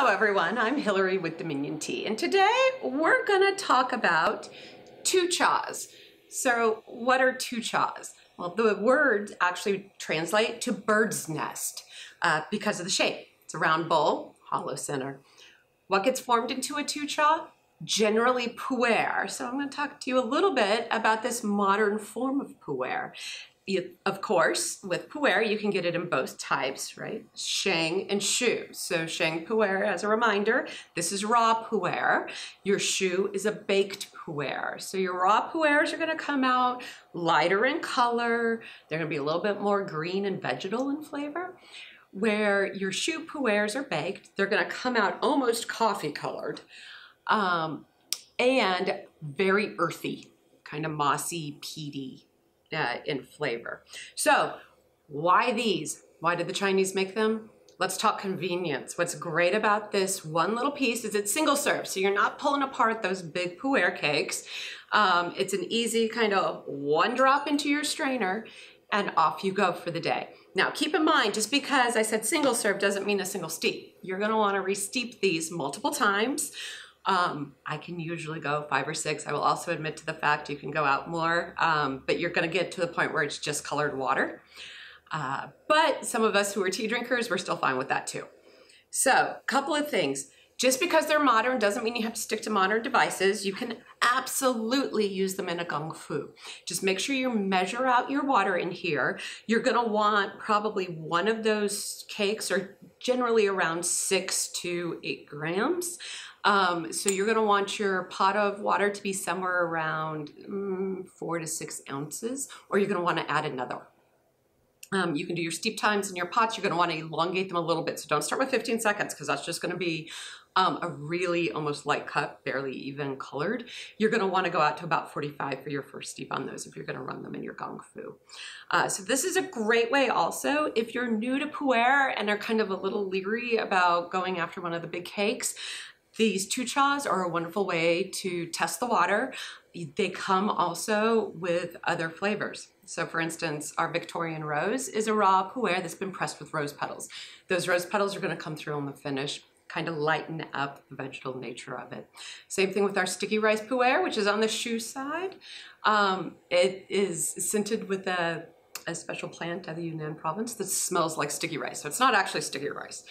Hello everyone, I'm Hillary with Dominion Tea and today we're going to talk about tuo chas. So what are tuo chas? Well the words actually translate to bird's nest uh, because of the shape. It's a round bowl, hollow center. What gets formed into a tuo cha? Generally pu'er. So I'm going to talk to you a little bit about this modern form of pu'er you, of course, with pu'er, you can get it in both types, right? Sheng and shu. So sheng pu'er, as a reminder, this is raw pu'er. Your shu is a baked pu'er. So your raw pu'ers are gonna come out lighter in color. They're gonna be a little bit more green and vegetal in flavor. Where your shu pu'ers are baked, they're gonna come out almost coffee colored um, and very earthy, kind of mossy, peaty uh, in flavor. So why these? Why did the Chinese make them? Let's talk convenience. What's great about this one little piece is it's single serve, so you're not pulling apart those big pu'er cakes. Um, it's an easy kind of one drop into your strainer and off you go for the day. Now keep in mind, just because I said single serve doesn't mean a single steep. You're gonna wanna re-steep these multiple times. Um, I can usually go five or six. I will also admit to the fact you can go out more, um, but you're gonna get to the point where it's just colored water. Uh, but some of us who are tea drinkers, we're still fine with that too. So a couple of things. Just because they're modern doesn't mean you have to stick to modern devices. You can absolutely use them in a gong fu. Just make sure you measure out your water in here. You're gonna want probably one of those cakes or generally around six to eight grams. Um, so you're gonna want your pot of water to be somewhere around mm, four to six ounces, or you're gonna wanna add another. Um, you can do your steep times in your pots. You're gonna wanna elongate them a little bit. So don't start with 15 seconds because that's just gonna be um, a really almost light cut, barely even colored. You're gonna wanna go out to about 45 for your first steep on those if you're gonna run them in your gong fu. Uh, so this is a great way also, if you're new to pu'er and are kind of a little leery about going after one of the big cakes, these tuo chas are a wonderful way to test the water. They come also with other flavors. So for instance, our Victorian Rose is a raw pu'er that's been pressed with rose petals. Those rose petals are gonna come through on the finish kind of lighten up the vegetal nature of it. Same thing with our sticky rice pu'er, which is on the shu side. Um, it is scented with a, a special plant of the Yunnan province that smells like sticky rice. So it's not actually sticky rice.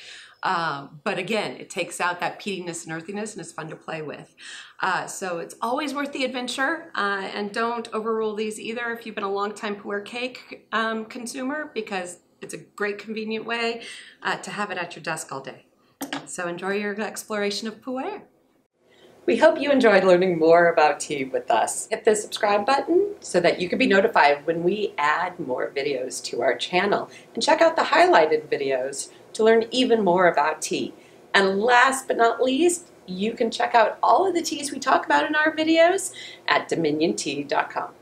Um, but again, it takes out that peatiness and earthiness and it's fun to play with. Uh, so it's always worth the adventure uh, and don't overrule these either if you've been a long time pu'er cake um, consumer because it's a great convenient way uh, to have it at your desk all day. So enjoy your exploration of pu'er. We hope you enjoyed learning more about tea with us. Hit the subscribe button so that you can be notified when we add more videos to our channel. And check out the highlighted videos to learn even more about tea. And last but not least, you can check out all of the teas we talk about in our videos at dominiontea.com.